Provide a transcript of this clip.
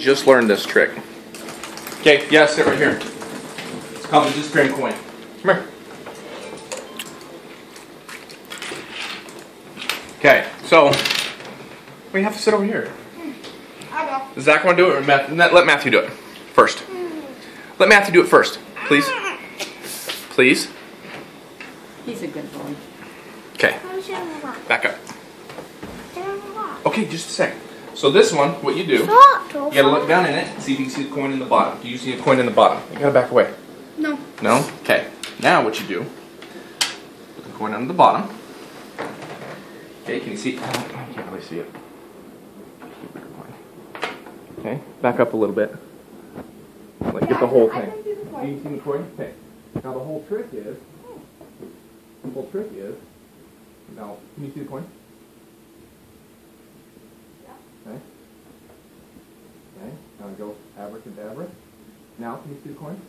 just learned this trick. Okay, yeah, sit right here. It's called the disappearing coin. Come here. Okay, so we have to sit over here. Does Zach want to do it, or Matt, let Matthew do it first? Let Matthew do it first, please. Please. He's a good boy. Okay, back up. Okay, just a sec. So this one, what you do, you gotta look down in it, see if you can see the coin in the bottom. Do you see a coin in the bottom? You gotta back away. No. No? Okay. Now what you do, put the coin on the bottom. Okay, can you see? I can't really see it. Okay, back up a little bit. Like get the whole thing. Do you see the coin? Okay. Now the whole trick is, the whole trick is, now, can you see the coin? Okay. Okay, now go abracadabra. Now, can you see the coin?